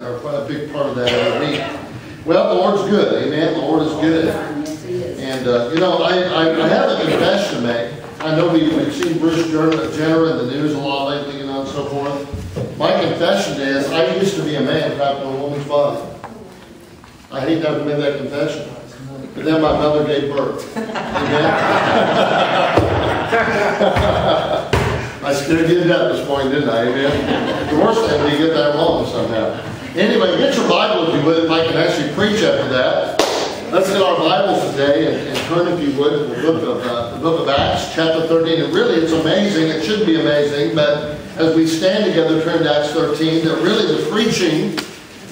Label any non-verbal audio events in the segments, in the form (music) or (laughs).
a big part of that every week. Well, the Lord's good, amen. The Lord is good. And, uh, you know, I, I, I have a confession to make. I know we, we've seen Bruce Jenner Jenner in the news a lot lately, you know, and so forth. My confession is, I used to be a man trapped in a woman's body. I hate to have to make that confession. But then my mother gave birth. Amen. (laughs) I you to death this morning, didn't I? Amen. The worst thing you get that wrong somehow. Anyway, get your Bible if you would, if I can actually preach after that. Let's get our Bibles today and, and turn, if you would, to the book of uh, the book of Acts, chapter 13. And really, it's amazing. It should be amazing, but as we stand together, turn to Acts 13. That really the preaching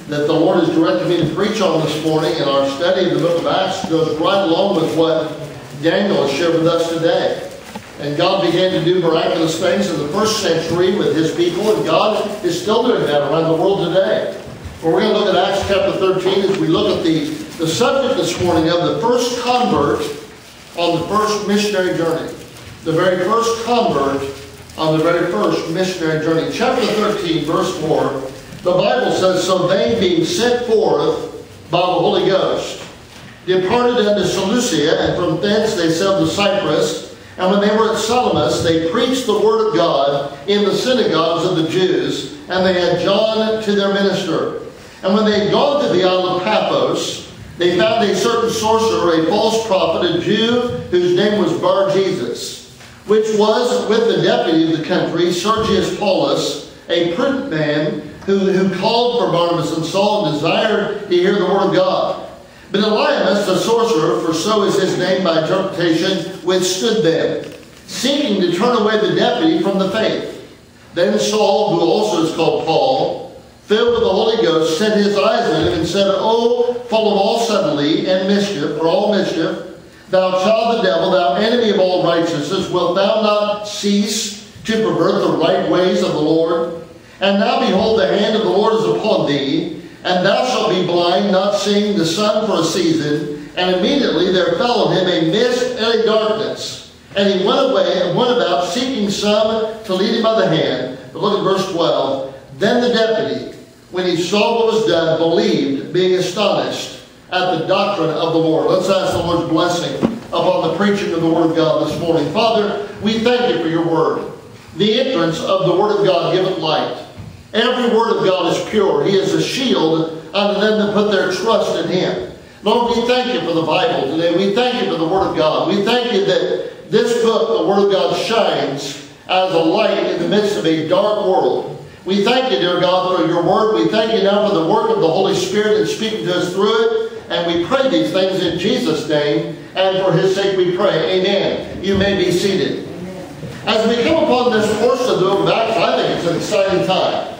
that the Lord has directed me to preach on this morning in our study of the book of Acts goes right along with what Daniel has shared with us today. And God began to do miraculous things in the first century with his people, and God is still doing that around the world today. We're going to look at Acts chapter 13 as we look at the, the subject this morning of the first convert on the first missionary journey. The very first convert on the very first missionary journey. Chapter 13, verse 4, the Bible says, So they being sent forth by the Holy Ghost, departed unto Seleucia, and from thence they sailed to Cyprus. And when they were at Salamis, they preached the word of God in the synagogues of the Jews, and they had John to their minister. And when they had gone to the isle of Paphos, they found a certain sorcerer, a false prophet, a Jew, whose name was Bar Jesus, which was with the deputy of the country, Sergius Paulus, a prudent man, who, who called for Barnabas and Saul and desired to hear the word of God. But Elymas, the sorcerer, for so is his name by interpretation, withstood them, seeking to turn away the deputy from the faith. Then Saul, who also is called Paul, filled with the Holy Ghost, set his eyes on him and said, O full of all subtlety and mischief, or all mischief, thou child of the devil, thou enemy of all righteousness, wilt thou not cease to pervert the right ways of the Lord? And now behold, the hand of the Lord is upon thee, and thou shalt be blind, not seeing the sun for a season. And immediately there fell on him a mist and a darkness. And he went away and went about seeking some to lead him by the hand. But look at verse 12. Then the deputy, when he saw what was done, believed, being astonished at the doctrine of the Lord. Let's ask the Lord's blessing upon the preaching of the Word of God this morning. Father, we thank you for your Word. The entrance of the Word of God giveth light. Every word of God is pure. He is a shield unto them that put their trust in Him. Lord, we thank you for the Bible today. We thank you for the Word of God. We thank you that this book, the Word of God, shines as a light in the midst of a dark world. We thank you, dear God, for your Word. We thank you now for the work of the Holy Spirit in speaking to us through it. And we pray these things in Jesus' name. And for His sake we pray. Amen. You may be seated. As we come upon this portion of the book of Acts, I think it's an exciting time.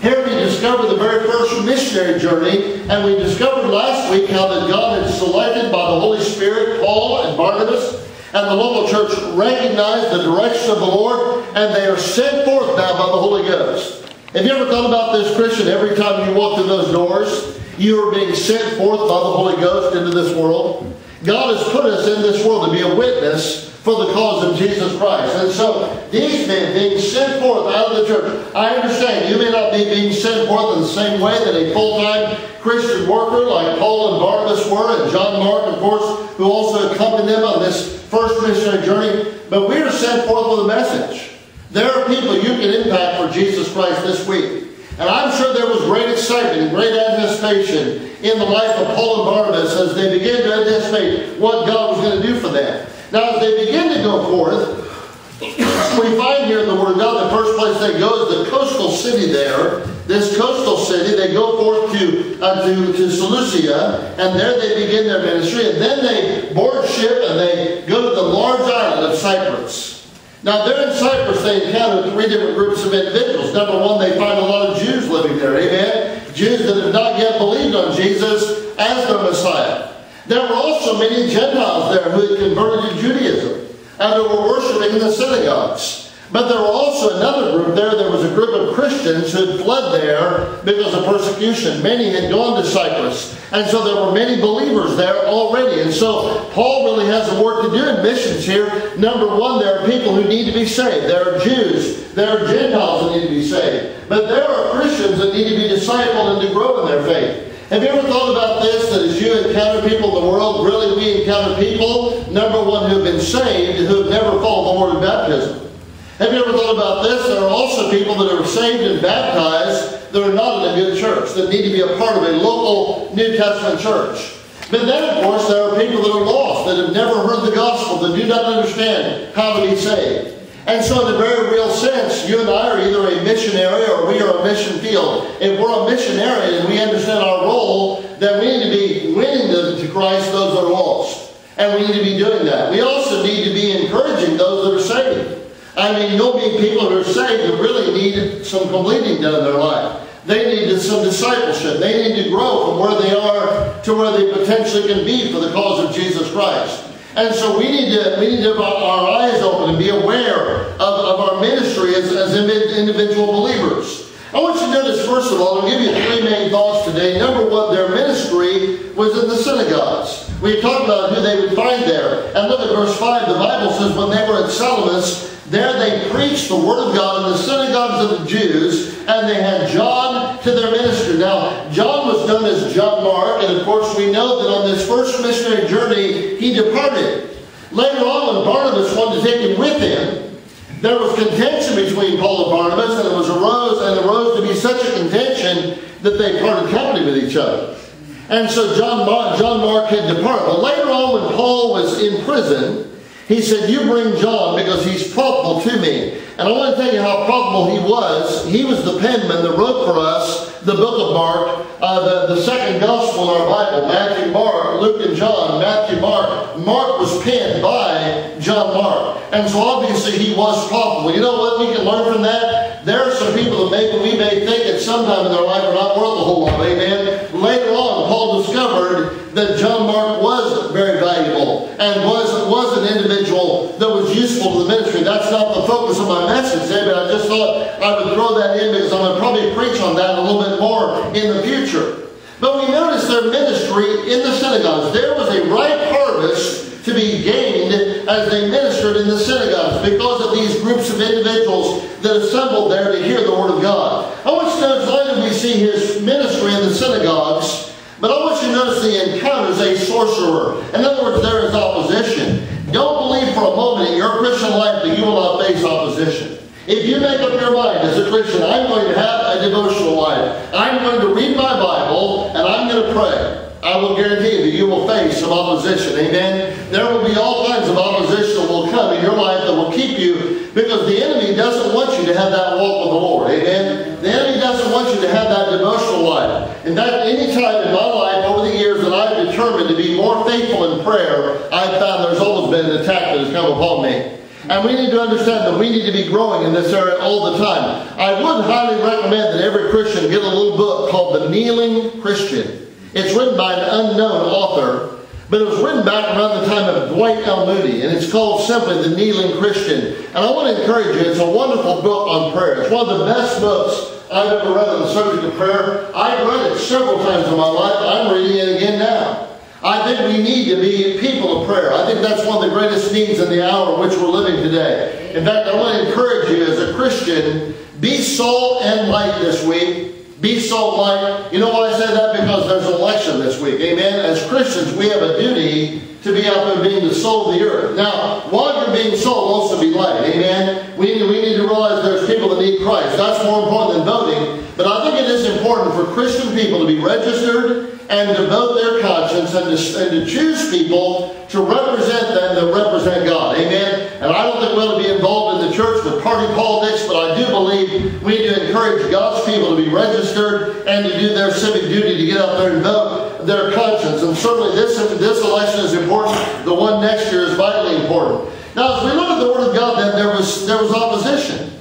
Here we discover the very first missionary journey, and we discovered last week how that God had selected by the Holy Spirit Paul and Barnabas, and the local church recognized the direction of the Lord, and they are sent forth now by the Holy Ghost. Have you ever thought about this, Christian? Every time you walk through those doors, you are being sent forth by the Holy Ghost into this world. God has put us in this world to be a witness for the cause of Jesus Christ. And so these men being sent forth out of the church, I understand you may not be being sent forth in the same way that a full-time Christian worker like Paul and Barnabas were, and John Mark, of course, who also accompanied them on this first missionary journey, but we are sent forth with a message. There are people you can impact for Jesus Christ this week. And I'm sure there was great excitement great anticipation in the life of Paul and Barnabas as they began to anticipate what God was going to do for them. Now, as they begin to go forth, we find here in the Word of God, the first place they go is the coastal city there. This coastal city, they go forth to, uh, to, to Seleucia, and there they begin their ministry, and then they board ship and they go to the large island of Cyprus. Now, there in Cyprus, they encounter three different groups of individuals. Number one, they find a lot of Jews living there, amen? Jews that have not yet believed on Jesus as their Messiah. There were also many Gentiles there who had converted to Judaism and who were worshiping in the synagogues. But there were also another group there. There was a group of Christians who had fled there because of persecution. Many had gone to Cyprus. And so there were many believers there already. And so Paul really has some work to do in missions here. Number one, there are people who need to be saved. There are Jews. There are Gentiles that need to be saved. But there are Christians that need to be discipled and to grow in their faith. Have you ever thought about this, that as you encounter people in the world, really we encounter people, number one, who have been saved, who have never followed the word of baptism. Have you ever thought about this? There are also people that are saved and baptized that are not in a good church, that need to be a part of a local New Testament church. But then, of course, there are people that are lost, that have never heard the gospel, that do not understand how to be saved. And so, in a very real sense, you and I are either a missionary or we are a mission field. If we're a missionary and we understand our role, then we need to be winning to, to Christ those that are lost. And we need to be doing that. We also need to be encouraging those that are saved. I mean, you'll meet people who are saved who really need some completing done in their life. They need some discipleship. They need to grow from where they are to where they potentially can be for the cause of Jesus Christ. And so we need to we need to have our eyes open and be aware of, of our ministry as, as individual believers. I want you to notice, first of all, I'll give you three main thoughts today. Number one, was in the synagogues. We talked about who they would find there. And look at verse 5. The Bible says, when they were at Salamis, there they preached the word of God in the synagogues of the Jews, and they had John to their minister. Now, John was known as John Mark, and of course we know that on this first missionary journey, he departed. Later on, when Barnabas wanted to take him with him, there was contention between Paul and Barnabas, and it was arose and arose to be such a contention that they parted company with each other. And so John Mark, John Mark had departed. But later on, when Paul was in prison, he said, You bring John because he's profitable to me. And I want to tell you how profitable he was. He was the penman that wrote for us the book of Mark, uh, the, the second gospel in our Bible Matthew, Mark, Luke, and John. Matthew, Mark. Mark was penned by John Mark. And so obviously he was profitable. You know what we can learn from that? There are some people that maybe we may think at some time in their life are not worth a whole lot. Amen. Later discovered that John Mark was very valuable and was, was an individual that was useful to the ministry. That's not the focus of my message today, but I just thought I would throw that in because I'm going to probably preach on that a little bit more in the future. But we notice their ministry in the synagogues. There was a ripe harvest to be gained as they ministered in the synagogues because of these groups of individuals that assembled there to hear the Word of God. I want you to notice later we see his ministry in the synagogues but I want you to notice he encounters a sorcerer. In other words, there is opposition. Don't believe for a moment in your Christian life that you will not face opposition. If you make up your mind as a Christian, I'm going to have a devotional life. I'm going to read my Bible and I'm going to pray. I will guarantee you that you will face some opposition. Amen. There will be all kinds of opposition come in your life that will keep you because the enemy doesn't want you to have that walk with the Lord. Amen. The enemy doesn't want you to have that devotional life. And that any time in my life over the years that I've determined to be more faithful in prayer, I've found there's always been an attack that has come upon me. And we need to understand that we need to be growing in this area all the time. I would highly recommend that every Christian get a little book called The Kneeling Christian. It's written by an unknown author, but it was written back around the time of Dwight L. Moody, and it's called simply The Kneeling Christian. And I want to encourage you, it's a wonderful book on prayer. It's one of the best books I've ever read on the subject of prayer. I've read it several times in my life. I'm reading it again now. I think we need to be people of prayer. I think that's one of the greatest needs in the hour in which we're living today. In fact, I want to encourage you as a Christian, be salt and light this week. Be salt light. You know why I say that? Because there's an election this week. Amen. As Christians, we have a duty to be out there being the salt of the earth. Now, while you're being salt, also be light. Amen. We need, we need to realize there's people that need Christ. That's more important than voting. But I think it is important for Christian people to be registered and to vote their conscience and to, and to choose people to represent them that represent God. Amen. And I don't think we ought to be involved in the church with party politics, but I do believe we need to encourage God's people to be registered and to do their civic duty to get out there and vote their conscience. And certainly this, this election is important. The one next year is vitally important. Now, as we look at the Word of God, then there was, there was opposition.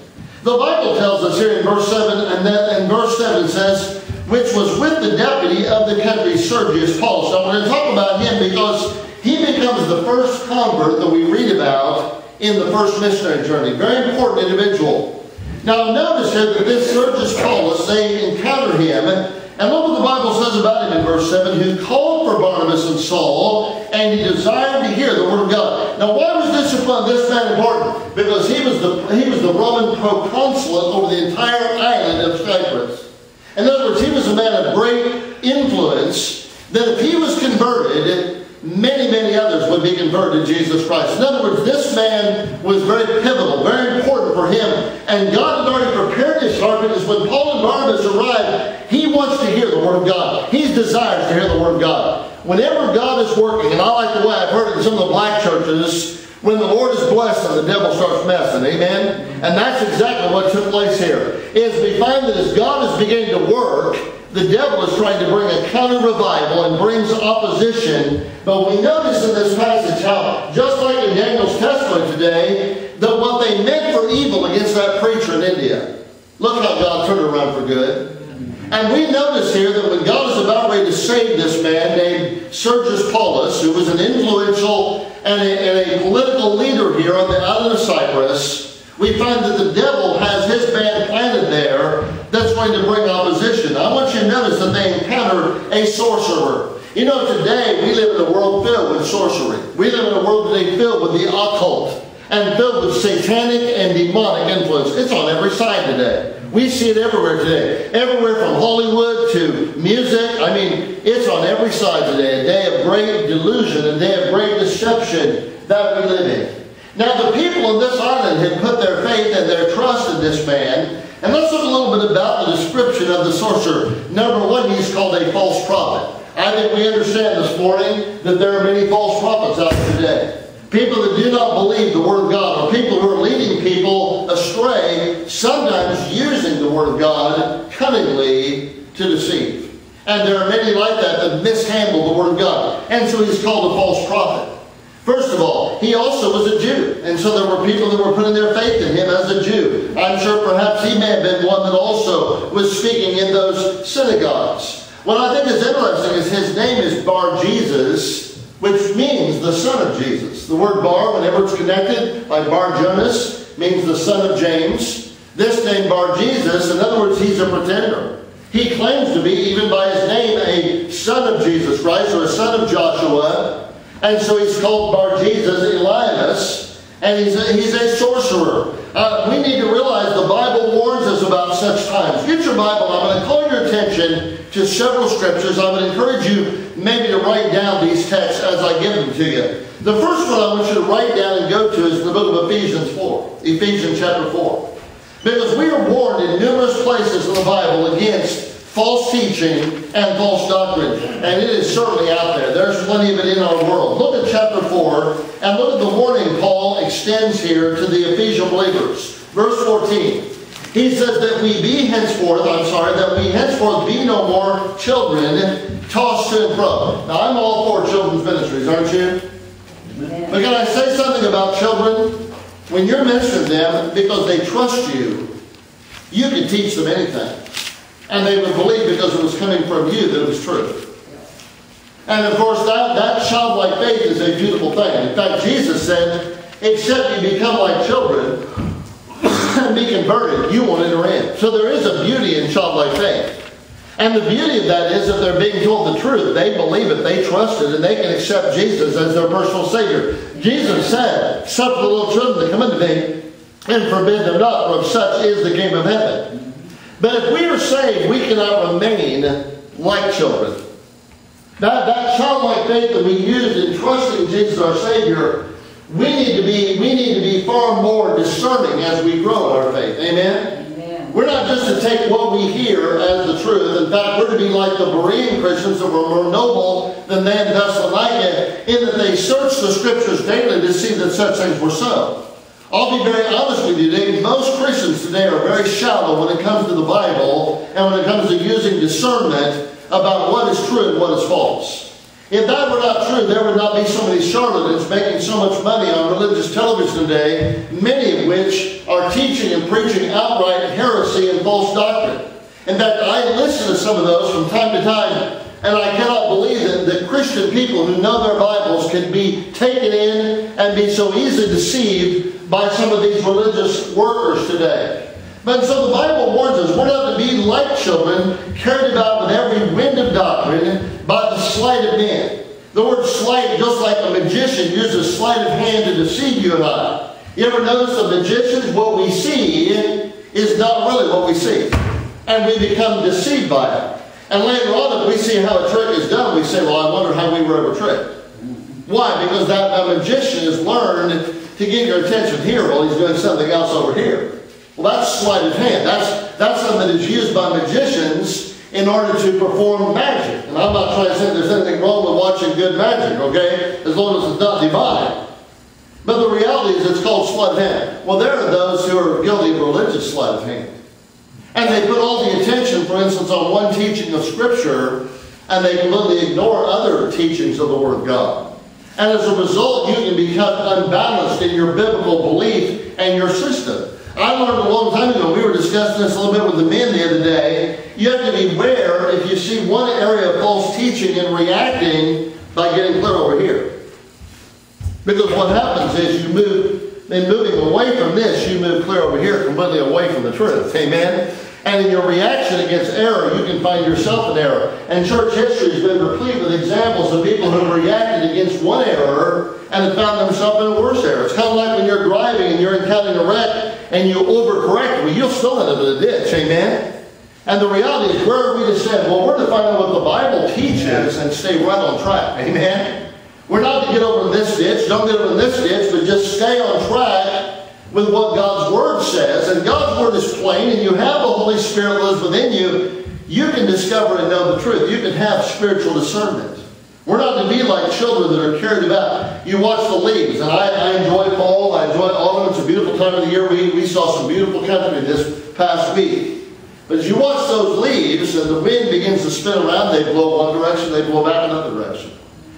The Bible tells us here in verse 7, and in verse 7 says, which was with the deputy of the country, Sergius Paulus. So I'm going to talk about him because he becomes the first convert that we read about in the first missionary journey. Very important individual. Now notice here that this Sergius Paulus, they encounter him, and look what the Bible says about him in verse 7, who called for Barnabas and Saul, and he desired to hear the word of God. Now why was this upon this man important? Because he was the he was the Roman proconsulate over the entire island of Cyprus. In other words, he was a man of great influence, that if he was converted, many, many others would be converted to Jesus Christ. In other words, this man was very pivotal, very important for him. And God had already prepared his heart because when Paul and Barnabas arrived, he wants to hear the Word of God. He desires to hear the Word of God. Whenever God is working, and I like the way I've heard it in some of the black churches, when the Lord is blessing, the devil starts messing. Amen? And that's exactly what took place here. Is we find that as God is beginning to work, the devil is trying to bring a counter revival and brings opposition. But we notice in this passage how, just like in Daniel's testimony today, that what they meant for evil against that preacher in India, look how God turned around for good. And we notice here that when God is about ready to save this man named Sergius Paulus, who was an influential and a, and a political leader here on the island of Cyprus, we find that the devil has his band planted there that's going to bring opposition. I want you to notice that they encountered a sorcerer. You know, today we live in a world filled with sorcery. We live in a world today filled with the occult and filled with satanic and demonic influence. It's on every side today. We see it everywhere today. Everywhere from Hollywood to music. I mean, it's on every side today. A day of great delusion, a day of great deception that we live in. Now, the people in this island had put their faith and their trust in this man. And let's look a little bit about the description of the sorcerer. Number one, he's called a false prophet. I think we understand this morning that there are many false prophets out there today. People that do not believe the Word of God, or people who are leading people astray, sometimes using the Word of God cunningly to deceive. And there are many like that that mishandle the Word of God. And so he's called a false prophet. First of all, he also was a Jew. And so there were people that were putting their faith in him as a Jew. I'm sure perhaps he may have been one that also was speaking in those synagogues. What I think is interesting is his name is Bar Jesus, which means the son of Jesus. The word Bar, whenever it's connected by Bar Jonas, means the son of James. This name Bar Jesus, in other words, he's a pretender. He claims to be, even by his name, a son of Jesus Christ or a son of Joshua. And so he's called Bar Jesus Elymas, and he's a, he's a sorcerer. Uh, we need to realize the Bible warns us about such times. Get your Bible. I'm going to call your attention to several scriptures. I would encourage you maybe to write down these texts as I give them to you. The first one I want you to write down and go to is the book of Ephesians 4. Ephesians chapter 4. Because we are warned in numerous places in the Bible against false teaching and false doctrine. And it is certainly out there. There's plenty of it in our world. Look at chapter 4 and look at the warning Paul extends here to the Ephesian believers. Verse 14. He says that we be henceforth, I'm sorry, that we henceforth be no more children tossed to and fro. Now, I'm all for children's ministries, aren't you? But can I say something about children? When you're ministering them, because they trust you, you can teach them anything. And they would believe because it was coming from you that it was true. And of course, that, that childlike faith is a beautiful thing. In fact, Jesus said, except you become like children and be converted, you won't enter in. So there is a beauty in childlike faith. And the beauty of that is that they're being told the truth. They believe it, they trust it, and they can accept Jesus as their personal Savior. Jesus said, Suffer the little children to come unto me, and forbid them not, for of such is the kingdom of heaven. But if we are saved, we cannot remain like children. That, that childlike faith that we use in trusting Jesus our Savior, we need to be we need to be far more discerning as we grow in our faith. Amen? Amen. We're not just to take what we hear as the truth. In fact, we're to be like the Berean Christians that were more noble than they in Thessalonica, in that they searched the Scriptures daily to see that such things were so. I'll be very honest with you today. Most Christians today are very shallow when it comes to the Bible and when it comes to using discernment about what is true and what is false. If that were not true, there would not be so many charlatans making so much money on religious television today, many of which are teaching and preaching outright heresy and false doctrine. In fact, I listen to some of those from time to time, And I cannot believe that, that Christian people who know their Bibles can be taken in and be so easily deceived by some of these religious workers today. But so the Bible warns us we're not to be like children, carried about with every wind of doctrine by the sleight of men. The word sleight, just like a magician uses sleight of hand to deceive you and I. You ever notice the magicians, what we see is not really what we see. And we become deceived by it. And later on, if we see how a trick is done, we say, well, I wonder how we were ever tricked. Why? Because that, magician has learned to get your attention here while he's doing something else over here. Well, that's sleight of hand. That's, that's something that is used by magicians in order to perform magic. And I'm not trying to say there's anything wrong with watching good magic, okay? As long as it's not divine. But the reality is it's called sleight of hand. Well, there are those who are guilty of religious sleight of hand. And they put all the attention, for instance, on one teaching of Scripture, and they completely ignore other teachings of the Word of God. And as a result, you can become unbalanced in your biblical belief and your system. I learned a long time ago, we were discussing this a little bit with the men the other day. You have to beware if you see one area of false teaching and reacting by getting clear over here. Because what happens is you move, in moving away from this, you move clear over here, completely away from the truth. Amen? And in your reaction against error, you can find yourself in error. And church history has been replete with examples of people who reacted against one error and have found themselves in a worse error. It's kind of like when you're driving and you're encountering a wreck and you overcorrect, well, you'll still end up in a ditch. Amen? And the reality is, where are we to say, well, we're to find out what the Bible teaches and stay right on track. Amen? We're not to get over this ditch, don't get over this ditch, but just stay on track with what God's Word says, and God's Word is plain, and you have the Holy Spirit lives within you, you can discover and know the truth. You can have spiritual discernment. We're not to be like children that are carried about. You watch the leaves, and I, I enjoy fall, I enjoy autumn. It's a beautiful time of the year. We, we saw some beautiful country this past week. But as you watch those leaves, and the wind begins to spin around, they blow one direction, they blow back another direction.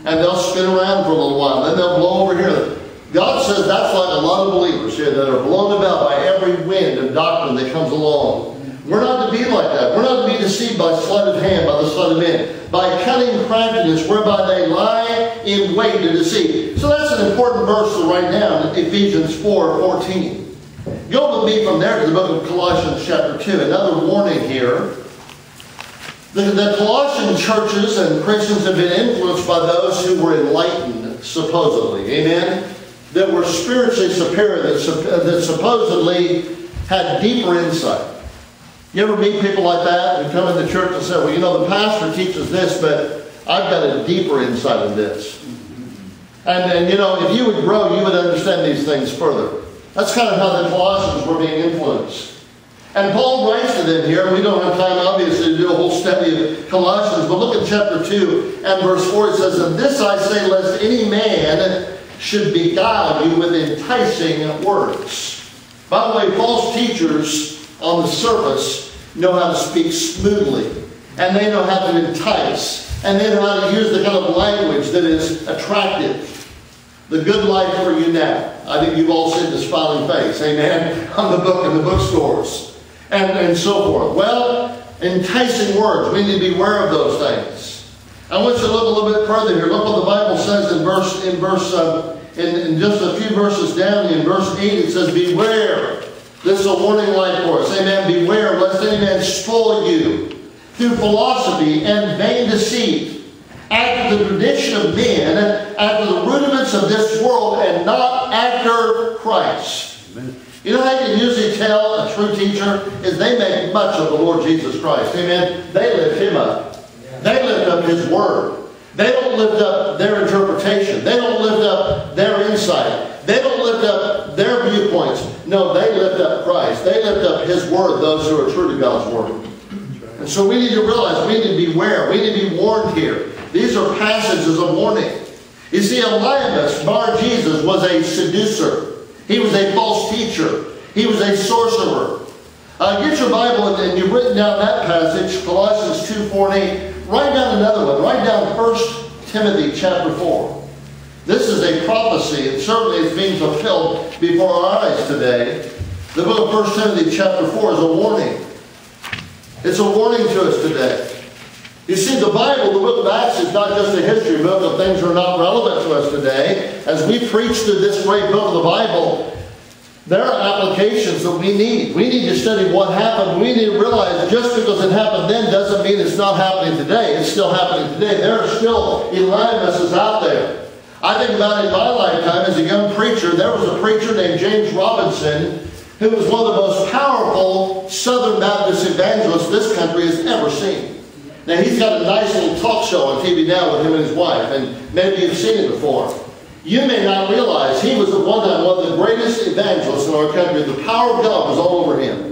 And they'll spin around for a little while, then they'll blow over here. God says that's like a lot of believers here that are blown about by every wind of doctrine that comes along. We're not to be like that. We're not to be deceived by sleight of hand, by the sleight of men, by cunning craftiness whereby they lie in wait to deceive. So that's an important verse to write down in Ephesians 4, 14. Go with me from there to the book of Colossians chapter 2. Another warning here. The, the Colossian churches and Christians have been influenced by those who were enlightened, supposedly. Amen? That were spiritually superior, that, that supposedly had deeper insight. You ever meet people like that who come into church and say, well, you know, the pastor teaches this, but I've got a deeper insight of this. And, and, you know, if you would grow, you would understand these things further. That's kind of how the Colossians were being influenced. And Paul writes to them here, we don't have time, obviously, to do a whole study of Colossians, but look at chapter 2 and verse 4. It says, And this I say, lest any man should beguile you with enticing words. By the way, false teachers on the surface know how to speak smoothly, and they know how to entice, and they know how to use the kind of language that is attractive. The good life for you now. I think you've all seen the smiling face, amen, (laughs) on the book in the bookstores, and, and so forth. Well, enticing words, we need to be aware of those things. I want you to look a little bit further here. Look what the Bible says in verse in verse uh, in, in, just a few verses down in verse 8 it says, Beware. This is a warning light for us. Amen. Beware lest any man spoil you through philosophy and vain deceit, after the tradition of men, after the rudiments of this world, and not after Christ. Amen. You know how you can usually tell a true teacher is they make much of the Lord Jesus Christ. Amen. They lift him up. They lift up His Word. They don't lift up their interpretation. They don't lift up their insight. They don't lift up their viewpoints. No, they lift up Christ. They lift up His Word, those who are true to God's Word. And so we need to realize, we need to beware. We need to be warned here. These are passages of warning. You see, Elymas, Bar Jesus, was a seducer. He was a false teacher. He was a sorcerer. Uh, get your Bible and you've written down that passage, Colossians 2, 4 and 8. Write down another one. Write down 1 Timothy chapter 4. This is a prophecy, and certainly it's being fulfilled before our eyes today. The book of 1 Timothy chapter 4 is a warning. It's a warning to us today. You see, the Bible, the book of Acts, is not just a history book of things that are not relevant to us today. As we preach through this great book of the Bible, there are applications that we need. We need to study what happened. We need to realize just because it happened then doesn't mean it's not happening today. It's still happening today. There are still Elymases out there. I think about in my lifetime as a young preacher, there was a preacher named James Robison who was one of the most powerful Southern Baptist evangelists this country has ever seen. Now, he's got a nice little talk show on TV now with him and his wife, and maybe you've seen it before. You may not realize he was one of the greatest evangelists in our country. The power of God was all over him.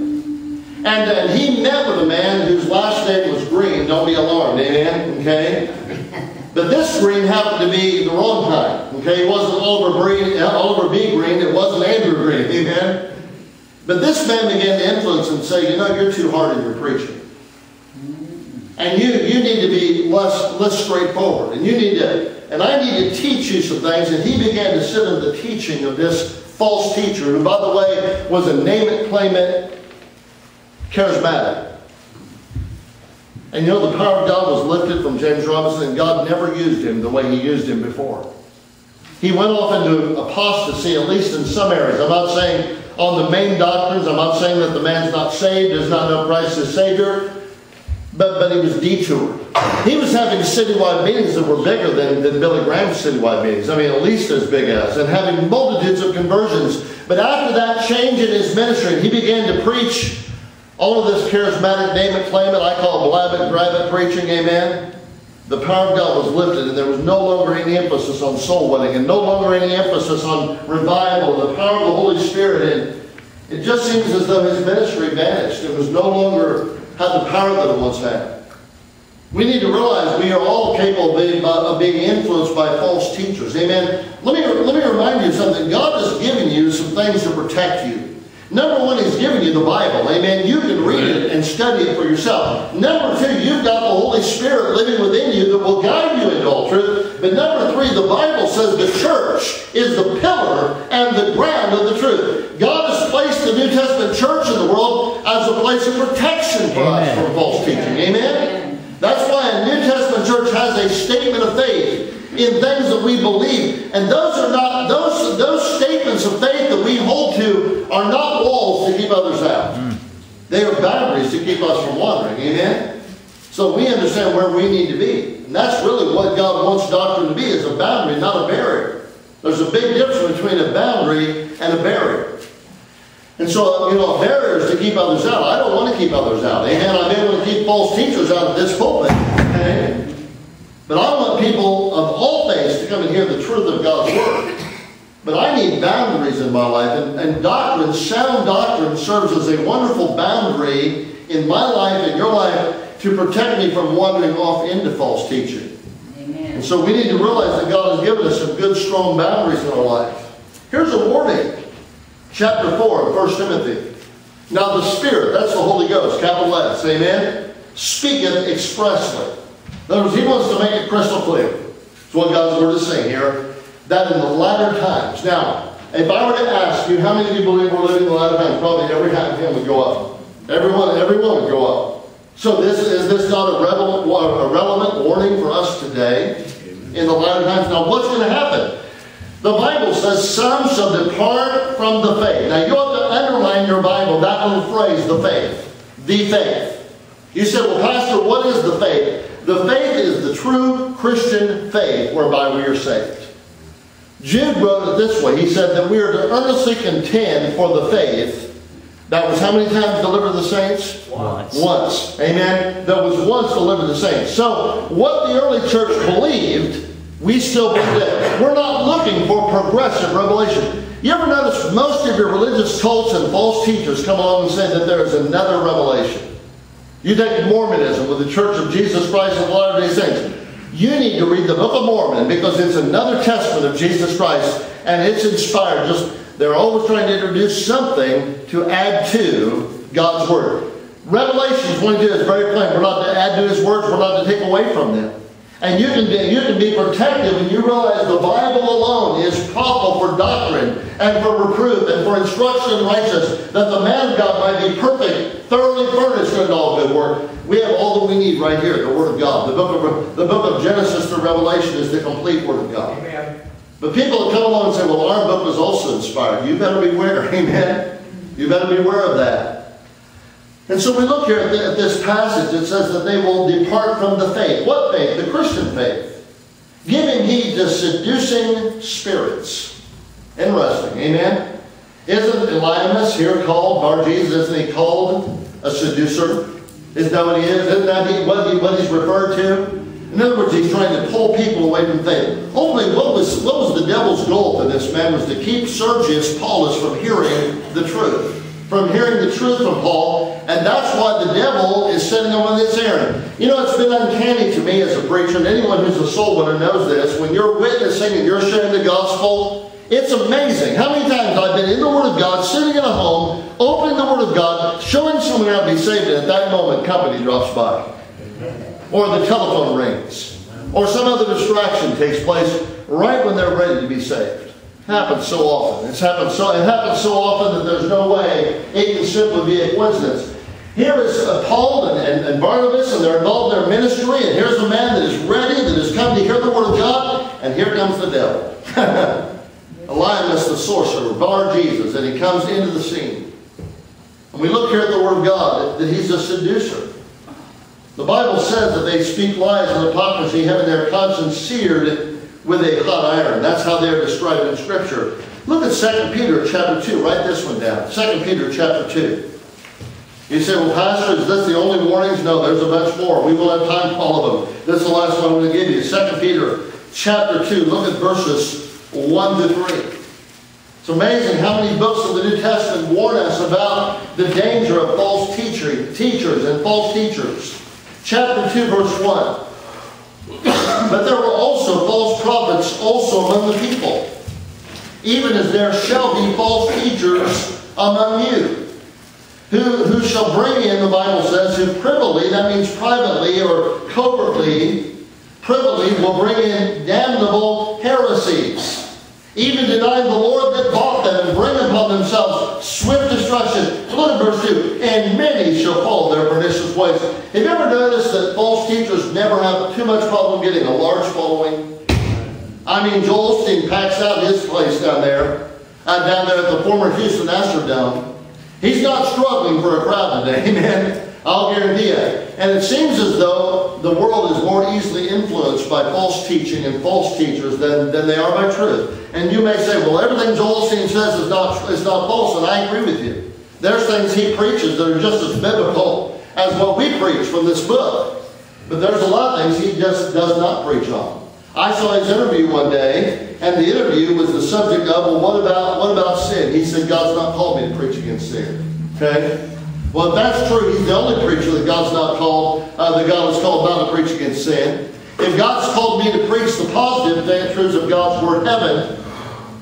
And, and he met with a man whose last name was Green. Don't be alarmed, amen? Okay? But this Green happened to be the wrong kind. Okay? It wasn't Oliver, Green, uh, Oliver B. Greene. It wasn't Andrew Green, amen? But this man began to influence him and say, you know, you're too hard in your preaching. And you, you need to be less, less straightforward. And you need to, and I need to teach you some things. And he began to sit in the teaching of this false teacher, who, by the way, was a name it, claim it, charismatic. And you know, the power of God was lifted from James Robison, and God never used him the way he used him before. He went off into apostasy, at least in some areas. I'm not saying on the main doctrines, I'm not saying that the man's not saved, does not know Christ as Savior but, but he was detoured. He was having citywide meetings that were bigger than, than Billy Graham's citywide meetings. I mean, at least as big as, and having multitudes of conversions. But after that change in his ministry, he began to preach all of this charismatic name it, claim it, I call it blab it, grab it preaching, amen. The power of God was lifted, and there was no longer any emphasis on soul winning, and no longer any emphasis on revival, the power of the Holy Spirit. And it just seems as though his ministry vanished. It was no longer had the power that it once had. We need to realize we are all capable of being, of being influenced by false teachers. Amen. Let me, let me remind you of something. God has given you some things to protect you. Number one, He's given you the Bible. Amen. You can read it and study it for yourself. Number two, you've got the Holy Spirit living within you that will guide you into all truth. But number three, the Bible says the church is the pillar and the ground of the truth. God has placed the New Testament church in the world as a place of protection for Amen. us from false teaching. Amen. That's why a New Testament church has a statement of faith in things that we believe. And those are not those those statements of faith that we hold to are not walls to keep others out. Mm. They are boundaries to keep us from wandering. Amen. So we understand where we need to be. And that's really what God wants doctrine to be, is a boundary, not a barrier. There's a big difference between a boundary and a barrier. And so, you know, barriers to keep others out. I don't want to keep others out. Amen. I'm able to keep false teachers out of this pulpit. Okay? But I want people of all faiths to come and hear the truth of God's Word. But I need boundaries in my life. And, and doctrine, sound doctrine, serves as a wonderful boundary in my life and your life to protect me from wandering off into false teaching. Amen. And so we need to realize that God has given us some good, strong boundaries in our life. Here's a warning. Chapter 4 of 1 Timothy. Now the Spirit, that's the Holy Ghost, capital S, amen, speaketh expressly in other words, he wants to make it crystal clear. That's what God's word is saying here. That in the latter times. Now, if I were to ask you how many of you believe we're living in the latter times, probably every hand would go up. Everyone, everyone would go up. So this is this not a relevant, a relevant warning for us today in the latter times? Now, what's going to happen? The Bible says some shall depart from the faith. Now, you have to underline your Bible, that little phrase, the faith. The faith. You said, well, Pastor, what is the faith? The faith is the true Christian faith whereby we are saved. Jude wrote it this way. He said that we are to earnestly contend for the faith that was how many times delivered the saints? Once. Once. Amen. That was once delivered the saints. So what the early church believed, we still believe that. We're not looking for progressive revelation. You ever notice most of your religious cults and false teachers come along and say that there is another revelation? You take Mormonism with the Church of Jesus Christ of Latter-day Saints. You need to read the Book of Mormon because it's another testament of Jesus Christ and it's inspired. Just they're always trying to introduce something to add to God's Word. Revelation 22 is very plain. We're not to add to His words. We're not to take away from them. And you can, be, you can be protected when you realize the Bible alone is proper for doctrine and for reproof and for instruction in righteousness, that the man of God might be perfect, thoroughly furnished unto all good work. We have all that we need right here, the Word of God. The book of, the book of Genesis to Revelation is the complete Word of God. Amen. But people that come along and say, well, our book was also inspired. You better beware. (laughs) Amen. You better beware of that. And so we look here at, the, at, this passage. It says that they will depart from the faith. What faith? The Christian faith. Giving heed to seducing spirits. Interesting. Amen? Isn't Elymas here called, Bar Jesus, isn't he called a seducer? Isn't that what he is? Isn't that what, he, what he's referred to? In other words, he's trying to pull people away from faith. Only what was, what was the devil's goal for this man was to keep Sergius Paulus from hearing the truth from hearing the truth from Paul, and that's why the devil is sending him on this errand. You know, it's been uncanny to me as a preacher, and anyone who's a soul winner knows this, when you're witnessing and you're sharing the gospel, it's amazing how many times I've been in the Word of God, sitting in a home, opening the Word of God, showing someone how to be saved, and at that moment, company drops by. Or the telephone rings. Or some other distraction takes place right when they're ready to be saved happens so often. It's happened so, it happens so often that there's no way it can simply be a coincidence. Here is uh, Paul and, and, and, Barnabas, and they're involved in their ministry, and here's a man that is ready, that has come to hear the word of God, and here comes the devil. (laughs) Elymas the sorcerer, Bar Jesus, and he comes into the scene. And we look here at the word of God, that he's a seducer. The Bible says that they speak lies and hypocrisy, having their conscience seared with a hot iron. That's how they're described in Scripture. Look at 2 Peter chapter 2. Write this one down. 2 Peter chapter 2. You say, well, Pastor, is this the only warnings? No, there's a bunch more. We will have time for all of them. This is the last one I'm going to give you. 2 Peter chapter 2. Look at verses 1 to 3. It's amazing how many books of the New Testament warn us about the danger of false teaching, teachers and false teachers. Chapter 2, verse 1. (coughs) But there were also false prophets also among the people, even as there shall be false teachers among you, who, who shall bring in, the Bible says, who privily, that means privately or covertly, privily will bring in damnable heresies even denying the Lord that bought them, and bring upon themselves swift destruction. Look at verse 2. And many shall follow their pernicious ways. Have you ever noticed that false teachers never have too much problem getting a large following? I mean, Joel Osteen packs out his place down there, uh, down there at the former Houston Astrodome. He's not struggling for a crowd today, (laughs) man. I'll guarantee you. And it seems as though the world is more easily influenced by false teaching and false teachers than, than they are by truth. And you may say, well, everything Joel Osteen says is not, is not false, and I agree with you. There's things he preaches that are just as biblical as what we preach from this book. But there's a lot of things he just does not preach on. I saw his interview one day, and the interview was the subject of, well, what about, what about sin? He said, God's not called me to preach against sin. Okay? Well, if that's true, he's the only preacher that God's not called, uh, that God has called not to preach against sin. If God's called me to preach the positive truths of God's word, heaven,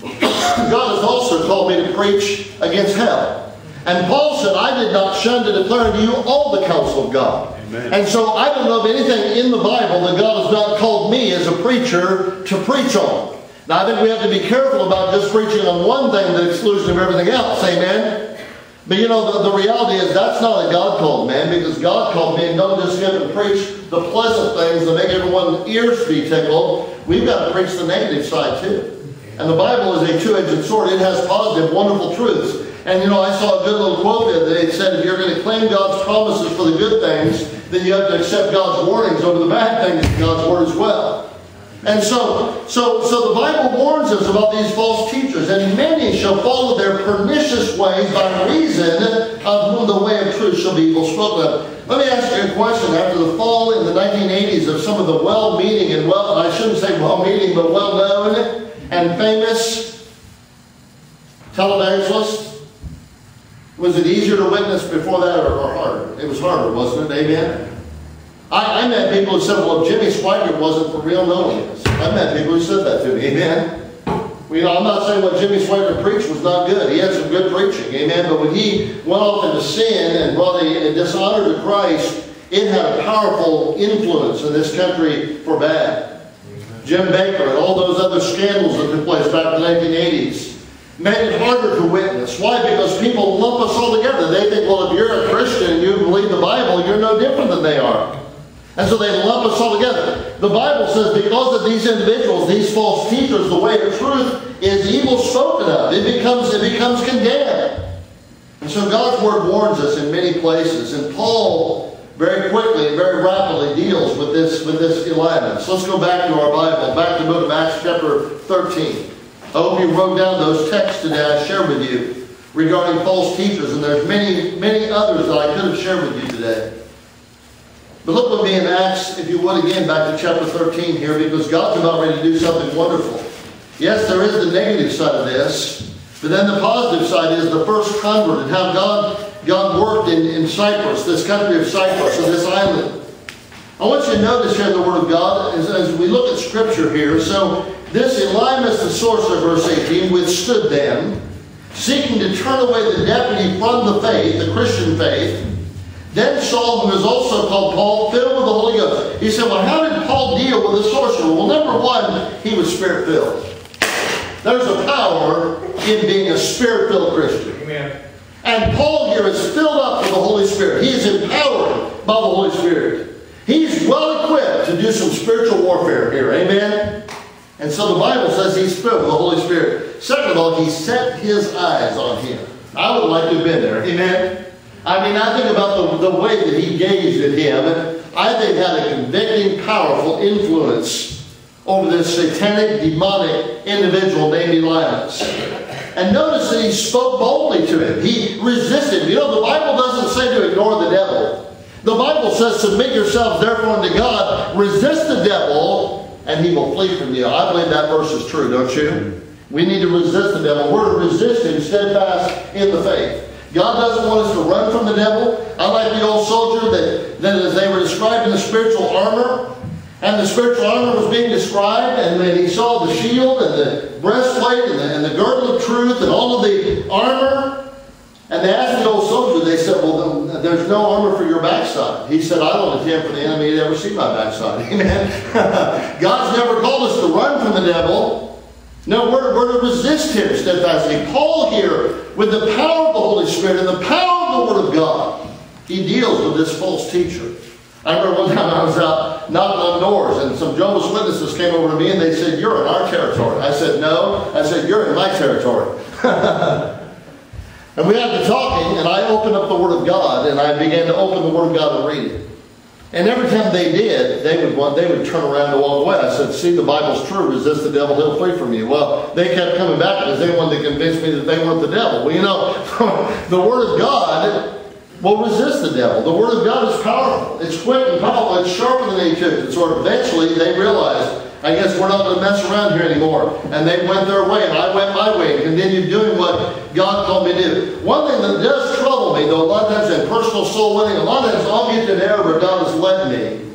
(coughs) God has also called me to preach against hell. And Paul said, I did not shun to declare to you all the counsel of God. And so I don't know of anything in the Bible that God has not called me as a preacher to preach on. Now I think we have to be careful about just preaching on one thing to the exclusion of everything else. Amen? But you know, the, the reality is that's not a God called man because God called me and don't just get to preach the pleasant things that make everyone's ears be tickled. We've got to preach the negative side too. And the Bible is a two-edged sword. It has positive, wonderful truths. And you know, I saw a good little quote there that it said, if you're going to claim God's promises for the good things, then you have to accept God's warnings over the bad things in God's word as well. And so, so, so the Bible warns us about these false teachers, and many shall follow their pernicious ways by reason of whom the way of truth shall be evil spoken. Let me ask you a question. After the fall in the 1980s of some of the well-meaning and well, I shouldn't say well-meaning, but well-known and famous televangelists, was it easier to witness before that or, harder? It was harder, wasn't it? Amen? I, I met people who said, well, Jimmy Swaggart wasn't for real, no. I met people who said that to me. Amen. You know, I'm not saying what Jimmy Swaggart preached was not good. He had some good preaching. Amen. But when he went off into sin and brought a, a dishonor to Christ, it had a powerful influence in this country for bad. Jim Bakker and all those other scandals that took place back in the 1980s made it harder to witness. Why? Because people lump us all together. They think, well, if you're a Christian and you believe the Bible, you're no different than they are. And so they lump us all together. The Bible says because of these individuals, these false teachers, the way of truth is evil spoken of. It becomes, it becomes condemned. And so God's Word warns us in many places. And Paul very quickly and very rapidly deals with this, with this Elymas. Let's go back to our Bible, back to the book of Acts chapter 13. I hope you wrote down those texts today I shared with you regarding false teachers, and there's many, many others that I could have shared with you today. But look with me in Acts, if you would, again, back to chapter 13 here, because God's about ready to do something wonderful. Yes, there is the negative side of this, but then the positive side is the first convert and how God, God worked in, in Cyprus, this country of Cyprus, and this island. I want you to notice here the Word of God, as, as we look at Scripture here, so this Elymas, the sorcerer, verse 18, withstood them, seeking to turn away the deputy from the faith, the Christian faith. Then Saul, who is also called Paul, filled with the Holy Ghost. He said, well, how did Paul deal with the sorcerer? Well, number one, he was spirit-filled. There's a power in being a spirit-filled Christian. Amen. And Paul here is filled up with the Holy Spirit. He is empowered by the Holy Spirit. He's well equipped to do some spiritual warfare here. Amen. And so the Bible says he's filled with the Holy Spirit. Second of all, he set his eyes on him. I would like to have been there. Amen? I mean, I think about the, the way that he gazed at him. And I think had a convicting, powerful influence over this satanic, demonic individual named Elias. And notice that he spoke boldly to him. He resisted. You know, the Bible doesn't say to ignore the devil. The Bible says, submit yourselves therefore unto God, resist the devil, and he will flee from you. I believe that verse is true, don't you? We need to resist the devil. We're to resist him steadfast in the faith. God doesn't want us to run from the devil. I like the old soldier that, that as they were described in the spiritual armor, and the spiritual armor was being described, and then he saw the shield and the breastplate and the, and the girdle of truth and all of the armor. And they asked the old soldier, they said, well, um, there's no armor for your backside. He said, I don't intend for the enemy to ever see my backside. (laughs) Amen. (laughs) God's never called us to run from the devil. No, we're, we're to resist him steadfastly. Paul here, with the power of the Holy Spirit and the power of the Word of God, he deals with this false teacher. I remember one time I was out knocking on doors and some Jehovah's Witnesses came over to me and they said, you're in our territory. I said, no. I said, you're in my territory. (laughs) And we had the talking, and I opened up the Word of God, and I began to open the Word of God and read it. And every time they did, they would want, they would turn around and walk away. I said, "See, the Bible's true. Resist the devil; he'll flee from you." Well, they kept coming back because they wanted to convince me that they weren't the devil. Well, you know, (laughs) the Word of God will resist the devil. The Word of God is powerful. It's quick and powerful. It's sharper than any two-edged sword. Eventually, they realized I guess we're not going to mess around here anymore. And they went their way, and I went my way, and continued doing what God told me to do. One thing that does trouble me, though, a lot of times in personal soul winning, a lot of times I'll get to an area where God has led me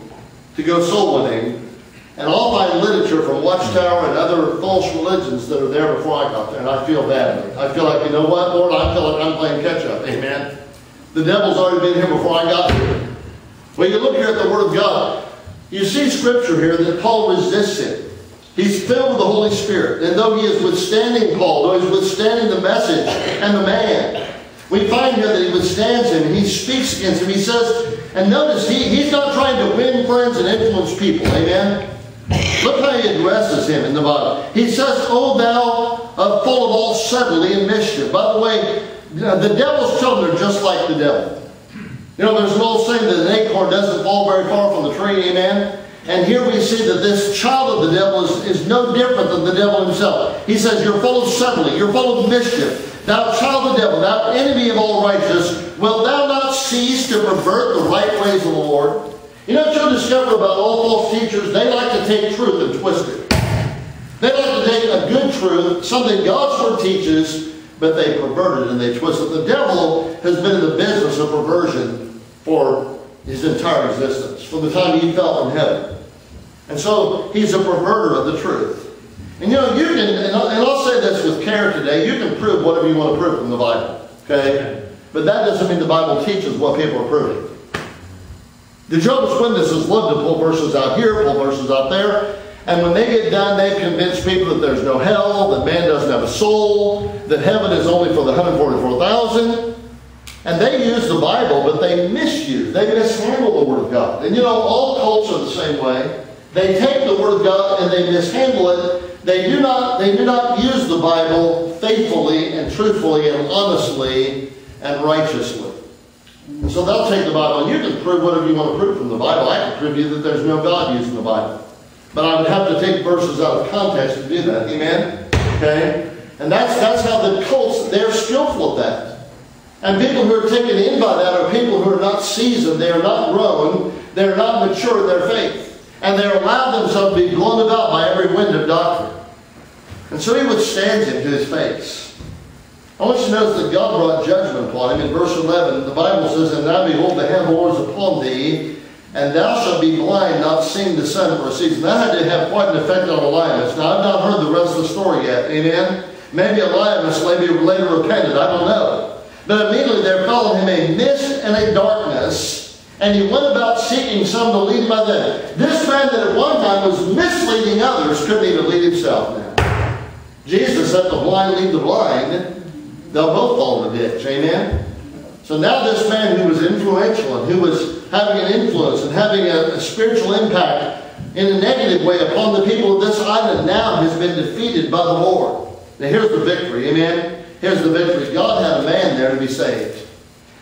to go soul winning, and I'll find literature from Watchtower and other false religions that are there before I got there, and I feel badly. I feel like, you know what, Lord, I feel like I'm playing catch-up. Amen. The devil's already been here before I got here. Well, you look here at the Word of God. You see scripture here that Paul resists it. He's filled with the Holy Spirit. And though he is withstanding Paul, though he's withstanding the message and the man, we find here that he withstands him he speaks against him. He says, and notice, he, he's not trying to win friends and influence people. Amen? Look how he addresses him in the Bible. He says, O thou uh, full of all subtlety and mischief. By the way, the devil's children are just like the devil. You know, there's an old saying that an acorn doesn't fall very far from the tree, amen? And here we see that this child of the devil is, is no different than the devil himself. He says, You're full of subtlety, you're full of mischief. Thou child of the devil, thou enemy of all righteousness, wilt thou not cease to pervert the right ways of the Lord? You know what you'll discover about all false teachers? They like to take truth and twist it. They like to take a good truth, something God's Word teaches, but they perverted and they twisted. The devil has been in the business of perversion for his entire existence, from the time he fell from heaven. And so he's a perverter of the truth. And you know, you can, and I'll say this with care today, you can prove whatever you want to prove from the Bible. Okay? But that doesn't mean the Bible teaches what people are proving. The Jehovah's Witnesses love to pull verses out here, pull verses out there, and when they get done, they've convinced people that there's no hell, that man doesn't have a soul, that heaven is only for the 144,000. And they use the Bible, but they misuse, they mishandle the Word of God. And you know, all cults are the same way. They take the Word of God and they mishandle it. They do not, they do not use the Bible faithfully and truthfully and honestly and righteously. And so they'll take the Bible, and you can prove whatever you want to prove from the Bible. I can prove you that there's no God using the Bible. But I would have to take verses out of context to do that. Amen? Okay? And that's, that's how the cults, they're skillful at that. And people who are taken in by that are people who are not seasoned, they are not grown, they're not mature in their faith. And they allow themselves to be blown about by every wind of doctrine. And so he withstands him to his face. I want you to notice that God brought judgment upon him. In verse 11, the Bible says, And now behold, the hand of the Lord is upon thee, and thou shalt be blind, not seeing the sun for a season. That had to have quite an effect on Elias. Now, I've not heard the rest of the story yet. Amen? Maybe Elias maybe later repented. I don't know. But immediately there fell on him a mist and a darkness, and he went about seeking some to lead him by them. This man that at one time was misleading others couldn't even lead himself now. Jesus said the blind lead the blind. They'll both fall in the ditch. Amen? So now this man who was influential and who was having an influence and having a, a spiritual impact in a negative way upon the people of this island now has been defeated by the Lord. Now here's the victory, amen? Here's the victory. God had a man there to be saved.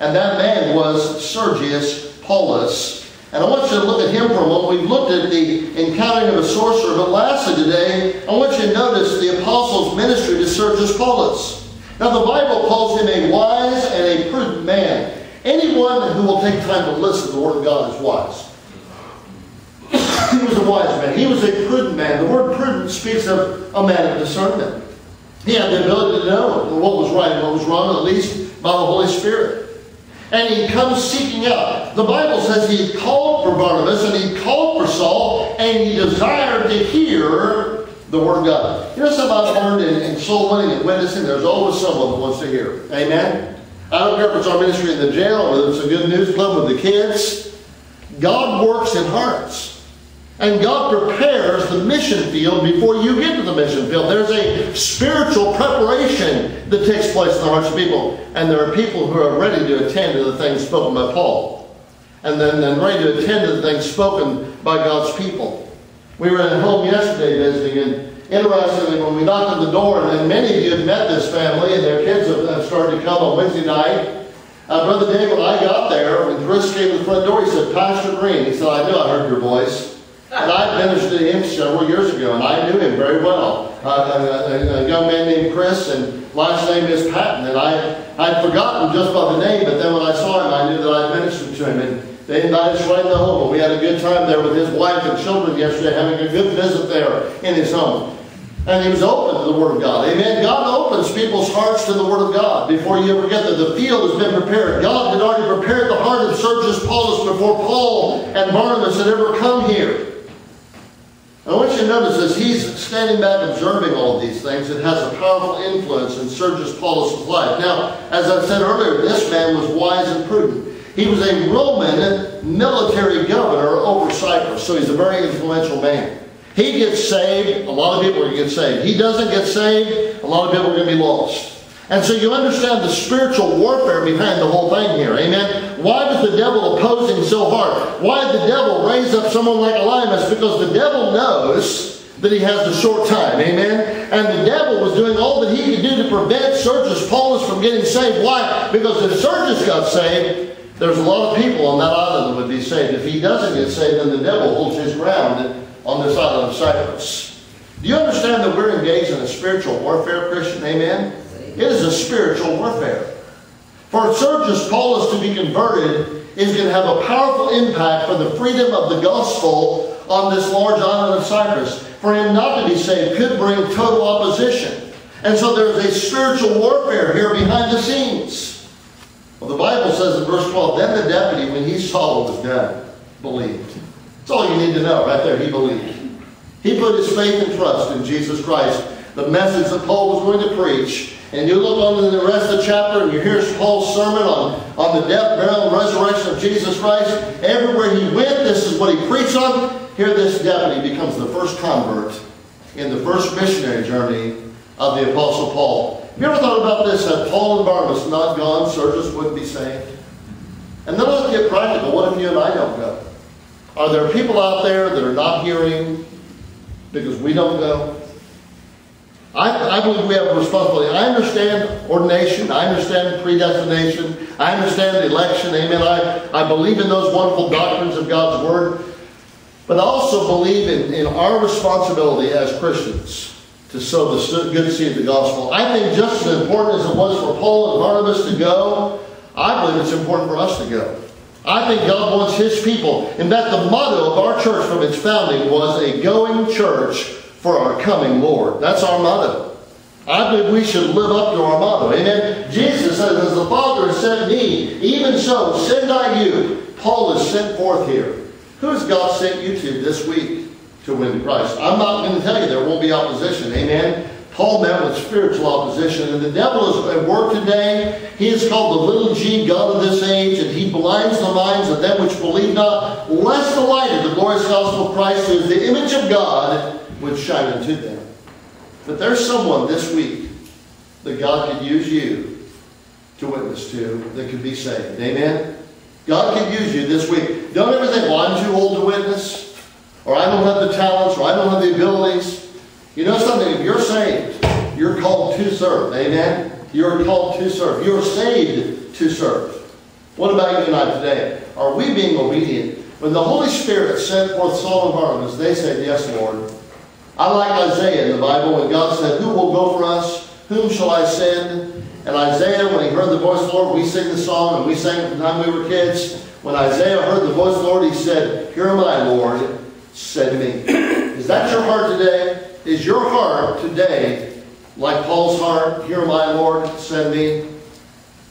And that man was Sergius Paulus. And I want you to look at him for a moment. We've looked at the encountering of a sorcerer, but lastly today, I want you to notice the apostles' ministry to Sergius Paulus. Now the Bible calls him a wise and a prudent man. Anyone who will take time to listen to the Word of God is wise. he was a wise man. He was a prudent man. The word prudent speaks of a man of discernment. He had the ability to know what was right and what was wrong, at least by the Holy Spirit. And he comes seeking out. The Bible says he called for Barnabas and he called for Saul and he desired to hear the Word of God. You know something I've learned in, in soul winning and witnessing? There's always someone who wants to hear. Amen? I don't care if it's our ministry in the jail or it's a good news club with the kids. God works in hearts. And God prepares the mission field before you get to the mission field. There's a spiritual preparation that takes place in the hearts of people. And there are people who are ready to attend to the things spoken by Paul. And then, then ready to attend to the things spoken by God's people. We were at home yesterday visiting, and Interestingly, when we knocked on the door, and many of you have met this family, and their kids have started to come on Wednesday night. Uh, Brother Dave, when I got there, when Chris came to the front door, he said, Pastor Green. He said, I knew I heard your voice. And I ministered to him several years ago, and I knew him very well. Uh, a, a, young man named Chris, and last name is Patton. And I, I'd forgotten just by the name, but then when I saw him, I knew that I'd ministered to him. And they invited us right the home. We had a good time there with his wife and children yesterday, having a good visit there in his home. And he was open to the Word of God. Amen. God opens people's hearts to the Word of God before you ever get there. The field has been prepared. God had already prepared the heart of Sergius Paulus before Paul and Barnabas had ever come here. I want you to notice as he's standing back observing all of these things, it has a powerful influence in Sergius Paulus' life. Now, as I said earlier, this man was wise and prudent. He was a Roman military governor over Cyprus, so he's a very influential man. He gets saved, a lot of people are going to get saved. He doesn't get saved, a lot of people are going to be lost. And so you understand the spiritual warfare behind the whole thing here. Amen. Why was the devil opposing so hard? Why did the devil raise up someone like Elymas? Because the devil knows that he has a short time. Amen. And the devil was doing all that he could do to prevent Sergius Paulus from getting saved. Why? Because if Sergius got saved, there's a lot of people on that island that would be saved. If he doesn't get saved, then the devil holds his ground on this island of Cyprus. Do you understand that we're engaged in a spiritual warfare, Christian? Amen? It is a spiritual warfare. For Sergius Paulus to be converted is going to have a powerful impact for the freedom of the gospel on this large island of Cyprus. For him not to be saved could bring total opposition. And so there's a spiritual warfare here behind the scenes. Well, the Bible says in verse 12, Then the deputy, when he saw what was done, believed. That's all you need to know right there. He believed. He put his faith and trust in Jesus Christ, the message that Paul was going to preach, and you look on in the rest of the chapter and you hear Paul's sermon on, on the death, burial, and resurrection of Jesus Christ, everywhere he went, this is what he preached on. Here this deputy becomes the first convert in the first missionary journey of the Apostle Paul. Have you ever thought about this? Had Paul and Barnabas not gone, Sergius wouldn't be saved? And then let's get practical. What if you and I don't go? Are there people out there that are not hearing because we don't go? I, I believe we have a responsibility. I understand ordination. I understand predestination. I understand election. Amen. I, I believe in those wonderful doctrines of God's Word. But I also believe in, in our responsibility as Christians to sow the good seed of the gospel. I think just as important as it was for Paul and Barnabas to go, I believe it's important for us to go. I think God wants His people. And that the motto of our church from its founding was a going church for our coming Lord. That's our motto. I believe we should live up to our motto. Amen. Jesus says, As the Father has sent me, even so send I you. Paul is sent forth here. Who has God sent you to this week to win Christ? I'm not going to tell you there won't be opposition. Amen. Paul met with spiritual opposition, and the devil is at work today. He is called the little g God of this age, and he blinds the minds of them which believe not, lest the light of the glorious gospel of Christ, who is the image of God, would shine into them. But there's someone this week that God could use you to witness to that could be saved. Amen? God could use you this week. Don't ever think, well, I'm too old to witness, or I don't have the talents, or I don't have the abilities. You know something? If you're saved, you're called to serve. Amen? You're called to serve. You're saved to serve. What about you and I today? Are we being obedient? When the Holy Spirit sent forth Saul and Barnabas, they said, Yes, Lord. I like Isaiah in the Bible when God said, Who will go for us? Whom shall I send? And Isaiah, when he heard the voice of the Lord, we sing the song, and we sang it from the time we were kids. When Isaiah heard the voice of the Lord, he said, Here am I, Lord, send me. Is that your heart today? Is your heart today like Paul's heart? Hear my Lord, send me.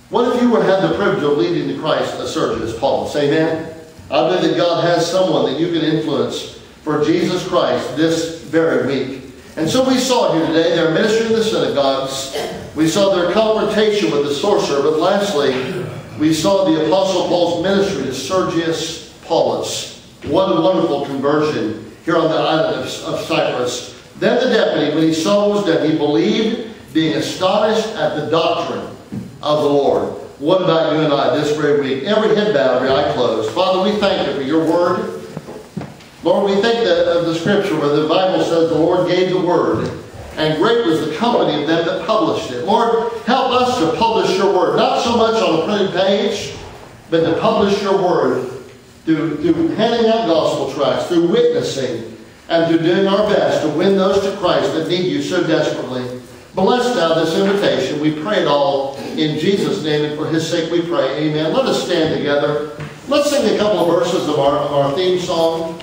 What if you were had the privilege of leading to Christ a Sergius Paul? Say amen. I believe that God has someone that you can influence for Jesus Christ this very week. And so we saw here today their ministry in the synagogues. We saw their confrontation with the sorcerer. But lastly, we saw the Apostle Paul's ministry to Sergius Paulus. A wonderful conversion here on the island of, of Cyprus. Then the deputy, when he saw what was done, he believed, being astonished at the doctrine of the Lord. What about you and I this very week? Every head bowed, every eye closed. Father, we thank you for your word. Lord, we think of the scripture where the Bible says the Lord gave the word, and great was the company of them that published it. Lord, help us to publish your word, not so much on a printed page, but to publish your word through, through handing out gospel tracts, through witnessing, and through doing our best to win those to Christ that need you so desperately. Bless now this invitation. We pray it all in Jesus' name, and for his sake we pray. Amen. Let us stand together. Let's sing a couple of verses of our, of our theme song.